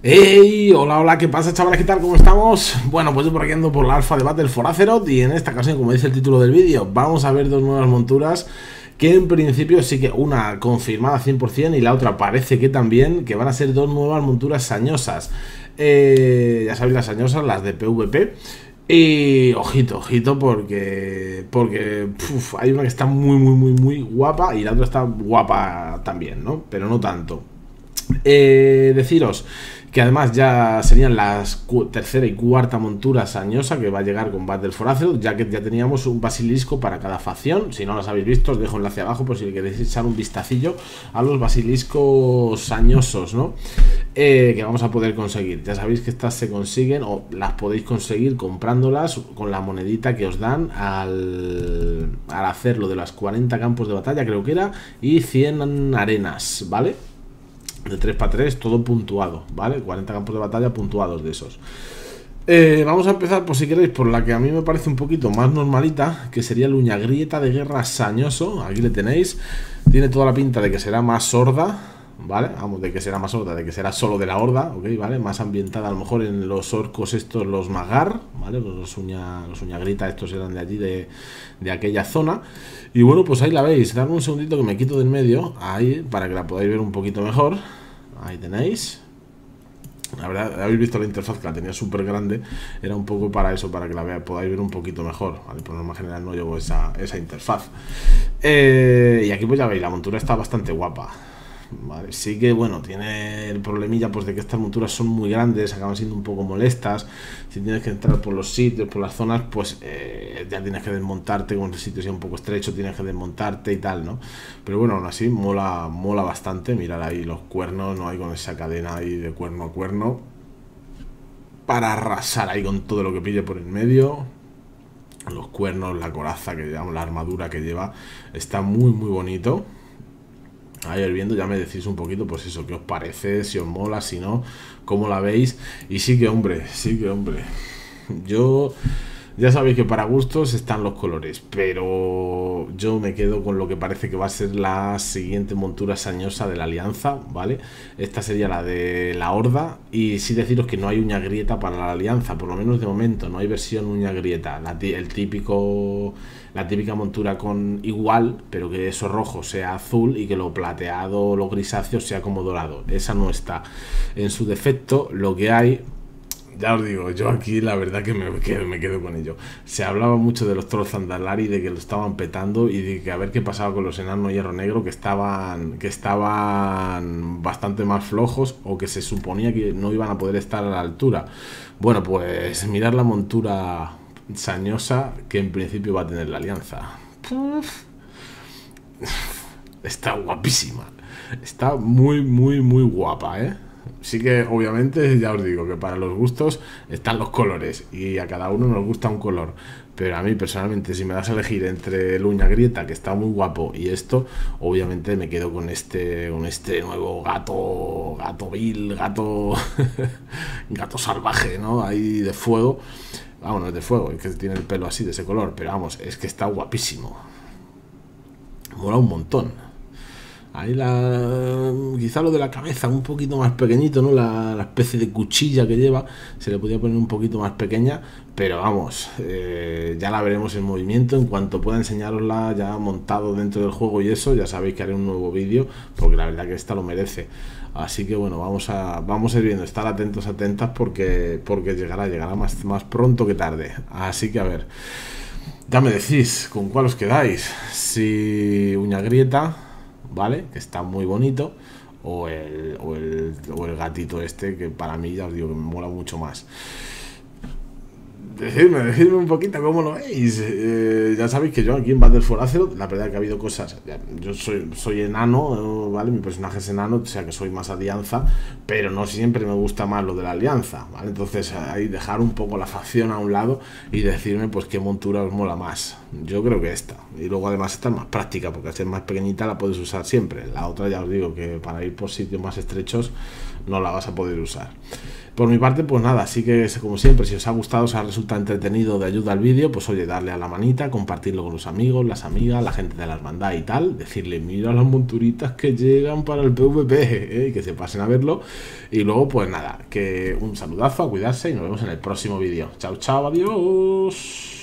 Hey, hola, hola, ¿qué pasa chavales? ¿Qué tal? ¿Cómo estamos? Bueno, pues yo por aquí ando por la alfa de Battle for Azeroth y en esta ocasión, como dice el título del vídeo, vamos a ver dos nuevas monturas que en principio sí que una confirmada 100% y la otra parece que también, que van a ser dos nuevas monturas sañosas. Eh, ya sabéis las sañosas, las de PvP. Y ojito, ojito, porque porque hay una que está muy, muy, muy, muy guapa y la otra está guapa también, ¿no? Pero no tanto. Eh, deciros que además ya serían las tercera y cuarta montura sañosa que va a llegar con Battle for Azeroth, ya que ya teníamos un basilisco para cada facción. Si no las habéis visto, os dejo enlace abajo por si queréis echar un vistacillo a los basiliscos sañosos, ¿no? Eh, que vamos a poder conseguir. Ya sabéis que estas se consiguen o las podéis conseguir comprándolas con la monedita que os dan al, al hacerlo de las 40 campos de batalla, creo que era, y 100 arenas, ¿vale? De 3 para 3, todo puntuado, ¿vale? 40 campos de batalla puntuados de esos. Eh, vamos a empezar, por si queréis, por la que a mí me parece un poquito más normalita, que sería el uñagrieta de guerra sañoso. Aquí le tenéis. Tiene toda la pinta de que será más sorda, ¿vale? Vamos, de que será más sorda, de que será solo de la horda, ¿ok? ¿Vale? Más ambientada a lo mejor en los orcos estos, los magar, ¿vale? Los, uña, los estos eran de allí, de, de aquella zona. Y bueno, pues ahí la veis. Dame un segundito que me quito del medio, ahí, para que la podáis ver un poquito mejor. Ahí tenéis. La verdad, habéis visto la interfaz que la tenía súper grande. Era un poco para eso, para que la podáis ver un poquito mejor. ¿vale? Por norma general no llevo esa, esa interfaz. Eh, y aquí pues ya veis, la montura está bastante guapa. Sí que bueno, tiene el problemilla pues de que estas monturas son muy grandes, acaban siendo un poco molestas. Si tienes que entrar por los sitios, por las zonas, pues eh, ya tienes que desmontarte, con el sitio sea un poco estrecho, tienes que desmontarte y tal, ¿no? Pero bueno, aún así mola, mola bastante. Mirar ahí los cuernos, no hay con esa cadena ahí de cuerno a cuerno. Para arrasar ahí con todo lo que pille por el medio. Los cuernos, la coraza que llevamos, la armadura que lleva, está muy muy bonito. Ayer viendo ya me decís un poquito, pues eso, qué os parece, si os mola, si no, cómo la veis. Y sí que, hombre, sí que, hombre. Yo ya sabéis que para gustos están los colores, pero yo me quedo con lo que parece que va a ser la siguiente montura sañosa de la alianza, ¿vale? Esta sería la de la horda y sí deciros que no hay uña grieta para la alianza, por lo menos de momento, no hay versión uña grieta, el típico la típica montura con igual, pero que eso rojo sea azul y que lo plateado lo grisáceo sea como dorado. Esa no está. En su defecto, lo que hay ya os digo, yo aquí la verdad que me quedo, me quedo con ello. Se hablaba mucho de los trolls Zandalari, de que lo estaban petando y de que a ver qué pasaba con los enanos hierro negro, que estaban, que estaban bastante más flojos o que se suponía que no iban a poder estar a la altura. Bueno, pues mirar la montura sañosa que en principio va a tener la alianza. Está guapísima. Está muy, muy, muy guapa, ¿eh? Sí que obviamente ya os digo que para los gustos están los colores y a cada uno nos gusta un color. Pero a mí personalmente si me das a elegir entre el uña grieta que está muy guapo y esto, obviamente me quedo con este con este nuevo gato gato vil, gato gato salvaje, ¿no? Ahí de fuego. Vamos, no es de fuego, es que tiene el pelo así de ese color, pero vamos, es que está guapísimo. Mola un montón. Ahí la. Quizá lo de la cabeza un poquito más pequeñito, ¿no? La, especie de cuchilla que lleva se le podía poner un poquito más pequeña, pero vamos, eh, ya la veremos en movimiento. En cuanto pueda enseñarosla ya montado dentro del juego y eso, ya sabéis que haré un nuevo vídeo, porque la verdad que esta lo merece. Así que bueno, vamos a, vamos a ir viendo, estar atentos, atentas, porque, porque llegará, llegará más, más pronto que tarde. Así que a ver, ya me decís con cuál os quedáis. Si Uña Grieta ¿vale? Que está muy bonito. O el, o el, o el gatito este, que para mí ya os digo que me mola mucho más. Decidme, decidme un poquito cómo lo veis. Eh, ya sabéis que yo aquí en Battle for Azeroth, la verdad que ha habido cosas. Yo soy, soy enano, ¿vale? Mi personaje es enano, o sea que soy más alianza, pero no siempre me gusta más lo de la alianza, ¿vale? Entonces ahí dejar un poco la facción a un lado y decirme pues qué montura os mola más. Yo creo que esta. Y luego además esta es más práctica, porque al ser más pequeñita la puedes usar siempre. La otra ya os digo que para ir por sitios más estrechos no la vas a poder usar. Por mi parte, pues nada, así que como siempre, si os ha gustado, os ha resultado entretenido de ayuda al vídeo, pues oye, darle a la manita, compartirlo con los amigos, las amigas, la gente de la hermandad y tal, decirle, mira las monturitas que llegan para el PvP, ¿eh? que se pasen a verlo. Y luego, pues nada, que un saludazo, a cuidarse y nos vemos en el próximo vídeo. Chao, chao, adiós.